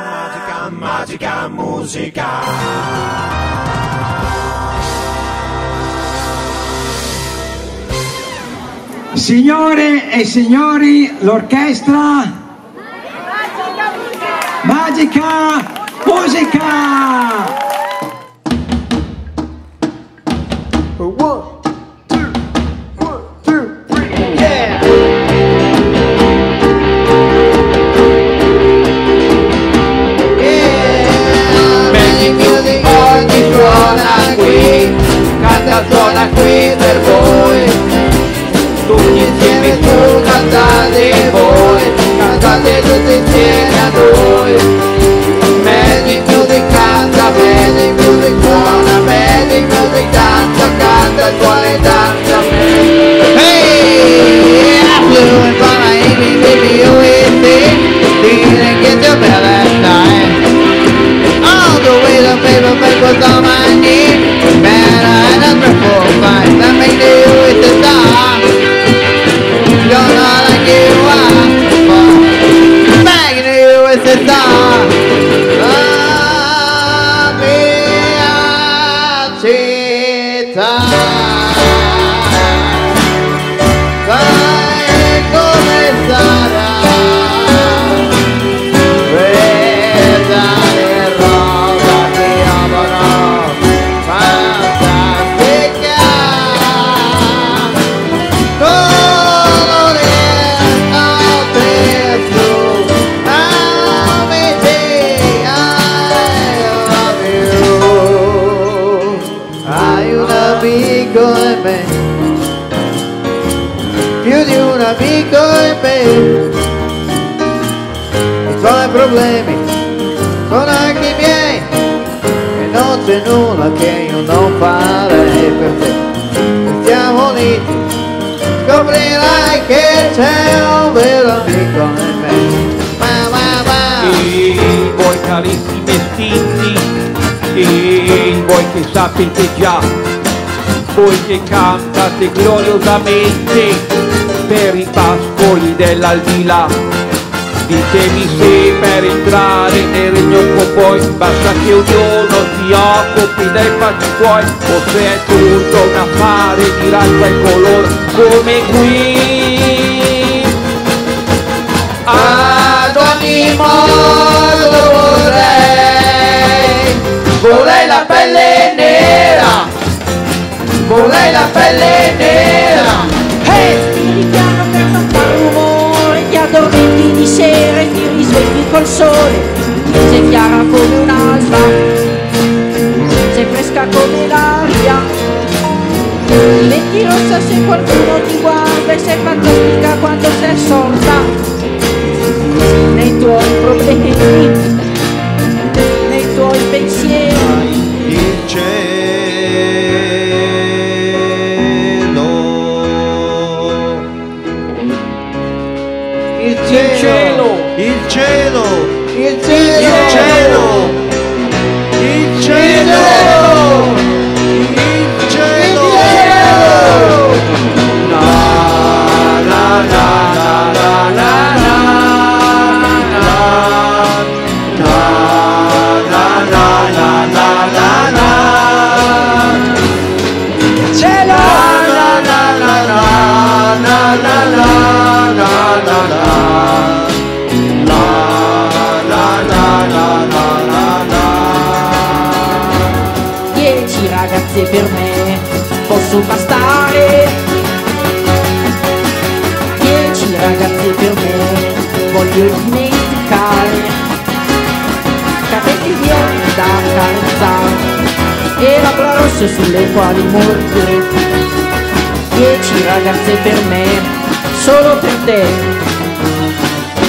Magica, magica musica. Signore e signori, l'orchestra Magica Musica! Magica musica. Un amico in me i tuoi problemi sono anche i miei e non c'è nulla che io non farei per te. Stiamo uniti, scoprirai che c'è un vero amico in me. Ma, ma, ma. E voi carissimi vestiti, e voi che sapete già, voi che cantate gloriosamente per i pascoli dell'aldilà. Ditemi se per entrare nel regno voi basta che ognuno si occupi dei fatti suoi o se è tutto un affare di razza e colore come qui. Ad ogni modo vorrei, vorrei la pelle nera, vorrei la pelle nera. Respiri piano per non fare rumore, ti addormenti di sera e ti risvegli col sole. Sei chiara come un'alba, sei fresca come l'aria. Diventi rossa se qualcuno ti guarda e sei fantastica quando sei assorta nei tuoi problemi, cielo, cielo, il cielo, il cielo, il cielo, il cielo, il cielo, il cielo. La la la la la la la. na voglio dimenticare. Capelli biondi da carezzare e labbra rosse sulle quali mordere. Dieci ragazze per me, solo per te.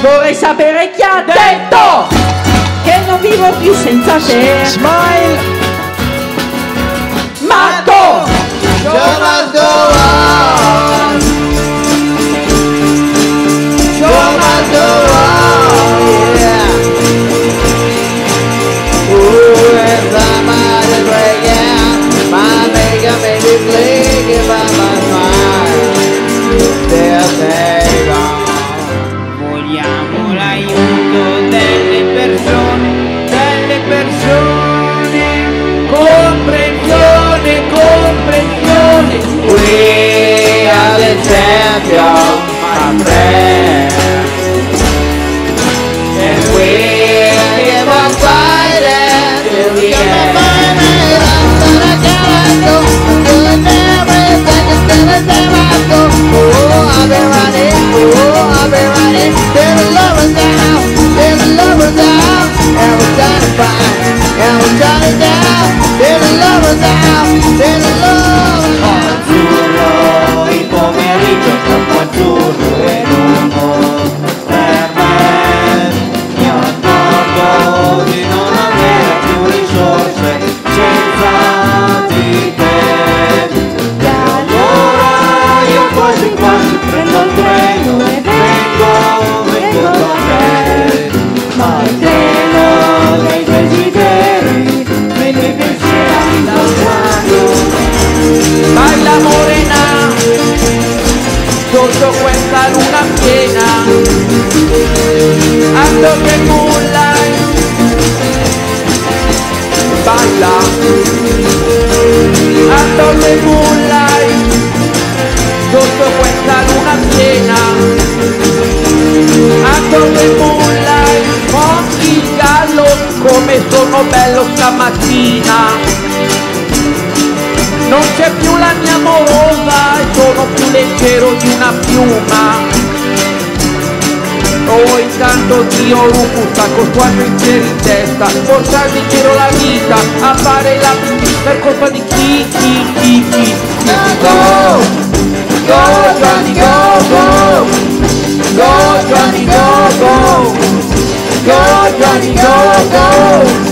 Vorrei sapere chi ha detto che non vivo più senza te. fé. Sono bello stamattina non c'è più la mia amorosa e sono più leggero di una piuma Oh intanto Dio Rufus sta con quattro insiemi in testa Portarmi in giro la vita a fare la per colpa di chi chi chi chi Go! Go Johnny go go! Go Johnny go go! Go Johnny go go!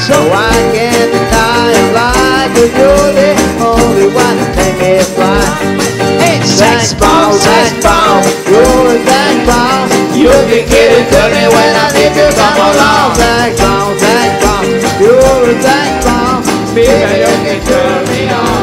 So I can't deny life, cause you're the only one that make me fly. E Sex bomb, sex bomb, you're a sex bomb. You can get it to me when I need you come along. Sex bomb, sex bomb, you're a sex bomb. Baby, you can turn me on.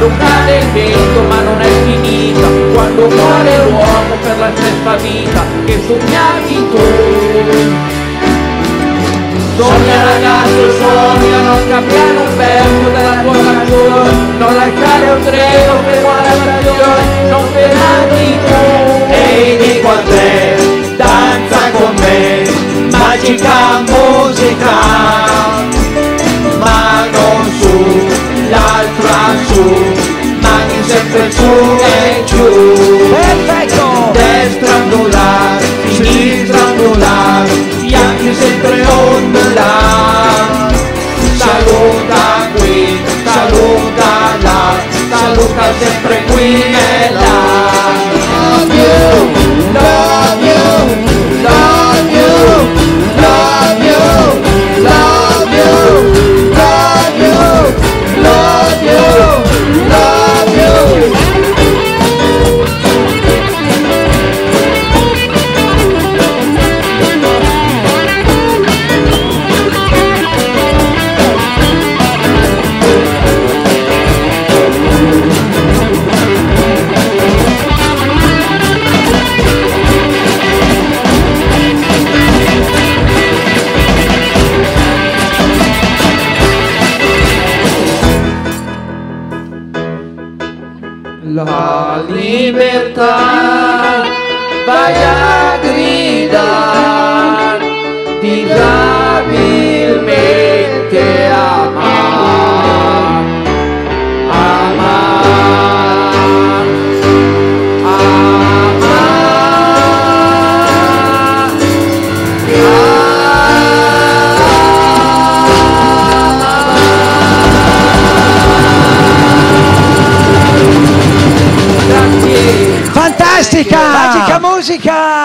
Quando cade il vento ma non è finita, quando muore l'uomo per la stessa vita che sognavi tu. Sogna ragazzo, sogna, non cambiare un verso della tua canzone, non lasciare un treno per una stazione, non fermarti tu. Ehi di qua te, danza con me, magica musica, mani sempre su e giù. Perfetto! Destra ondulare, sinistra ondulare, fianchi sempre ondulare. Saluta qui, saluta là, saluta sempre qui La libertad vaya a gritar. música.